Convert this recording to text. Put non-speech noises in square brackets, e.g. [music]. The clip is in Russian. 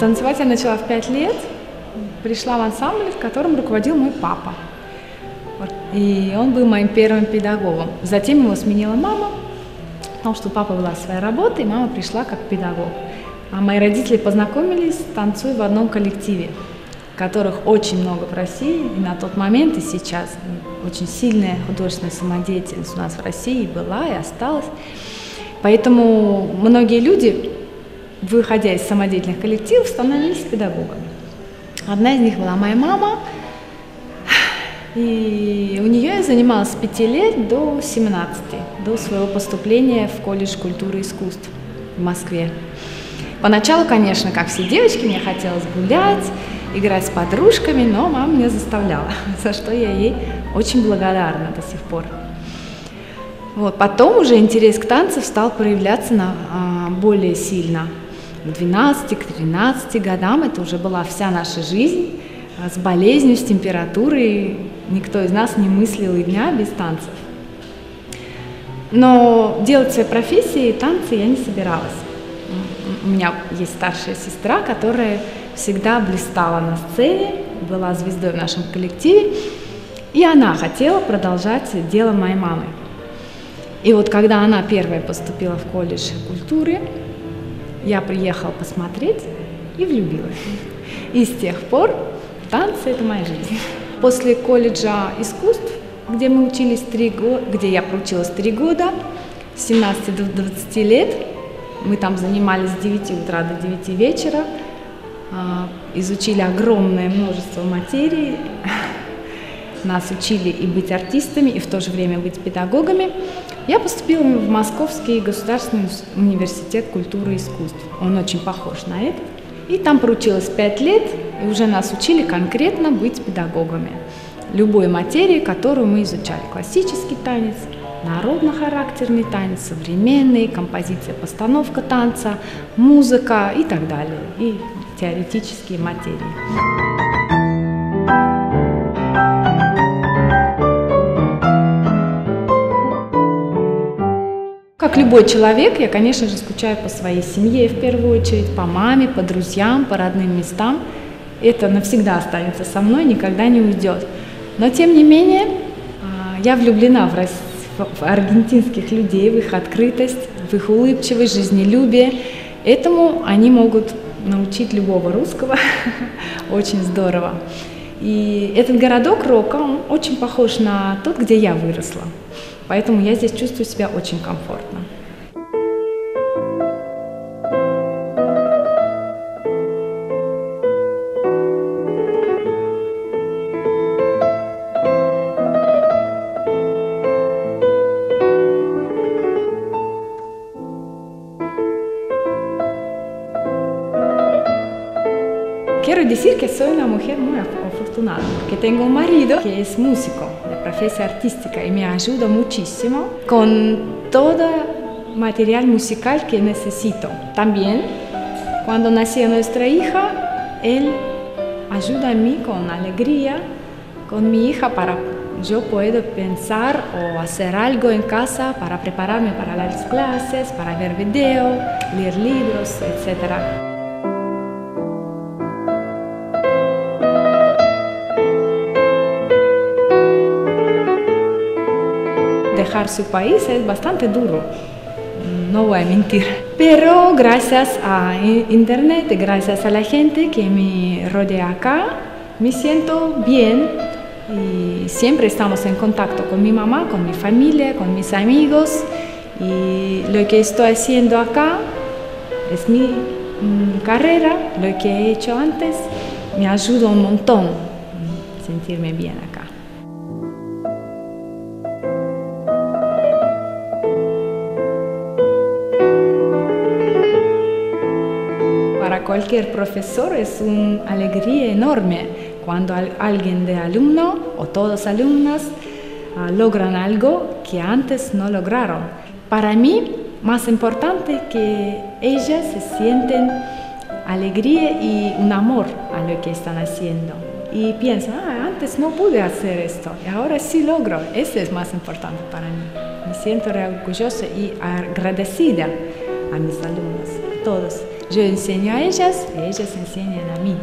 начала в 5 лет, пришла в ансамбль, в котором руководил мой папа. И он был моим первым педагогом. Затем его сменила мама, потому что у папы была своя работа, и мама пришла как педагог. А мои родители познакомились, танцуя в одном коллективе, которых очень много в России, и на тот момент, и сейчас. Очень сильная художественная самодеятельность у нас в России была и осталась. Поэтому многие люди, выходя из самодеятельных коллективов, становились педагогами. Одна из них была моя мама, и у нее я занималась с 5 лет до 17, до своего поступления в колледж культуры и искусств в Москве. Поначалу, конечно, как все девочки, мне хотелось гулять, играть с подружками, но мама меня заставляла, [laughs] за что я ей очень благодарна до сих пор. Вот. Потом уже интерес к танцам стал проявляться на, а, более сильно. К 12, к 13 годам это уже была вся наша жизнь а, с болезнью, с температурой. Никто из нас не мыслил и дня без танцев. Но делать своей профессией танцы я не собиралась. У меня есть старшая сестра, которая всегда блистала на сцене, была звездой в нашем коллективе, и она хотела продолжать дело моей мамы. И вот когда она первая поступила в колледж культуры, я приехала посмотреть и влюбилась. И с тех пор танцы – это моя жизнь. После колледжа искусств, где мы учились три года, где я проучилась три года, с 17 до 20 лет, мы там занимались с 9 утра до 9 вечера, а, изучили огромное множество материй, нас учили и быть артистами, и в то же время быть педагогами. Я поступила в Московский государственный университет культуры и искусств. Он очень похож на этот. И там проучилась пять лет, и уже нас учили конкретно быть педагогами. Любой материи, которую мы изучали. Классический танец, народно-характерный танец, современный, композиция, постановка танца, музыка и так далее. И теоретические материи. Любой человек, я, конечно же, скучаю по своей семье в первую очередь, по маме, по друзьям, по родным местам. Это навсегда останется со мной, никогда не уйдет. Но, тем не менее, а, я влюблена в, в аргентинских людей, в их открытость, в их улыбчивость, жизнелюбие. Этому они могут научить любого русского. [laughs] Очень здорово. И этот городок Рока, он очень похож на тот, где я выросла. Поэтому я здесь чувствую себя очень комфортно. Quiero decir que soy una mujer muy afortunada, que tengo un marido que es músico de profesión artística y me ayuda muchísimo con todo material musical que necesito. También, cuando nació nuestra hija, él ayuda a mí con alegría, con mi hija para yo puedo pensar o hacer algo en casa para prepararme para las clases, para ver video, leer libros, etcétera. Su país es bastante duro, no voy a mentir. Pero gracias a Internet, gracias a la gente que me rodea acá, me siento bien y siempre estamos en contacto con mi mamá, con mi familia, con mis amigos y lo que estoy haciendo acá es mi mm, carrera, lo que he hecho antes me ayuda un montón a sentirme bien acá. Cualquier profesor es una alegría enorme cuando alguien de alumno o todos alumnos uh, logran algo que antes no lograron. Para mí, más importante que ellas se sienten alegría y un amor a lo que están haciendo. Y piensan, ah, antes no pude hacer esto y ahora sí logro. Eso es más importante para mí. Me siento orgullosa y agradecida a mis alumnos, a todos. Yo enseño a ellas, ellas enseñan a mí.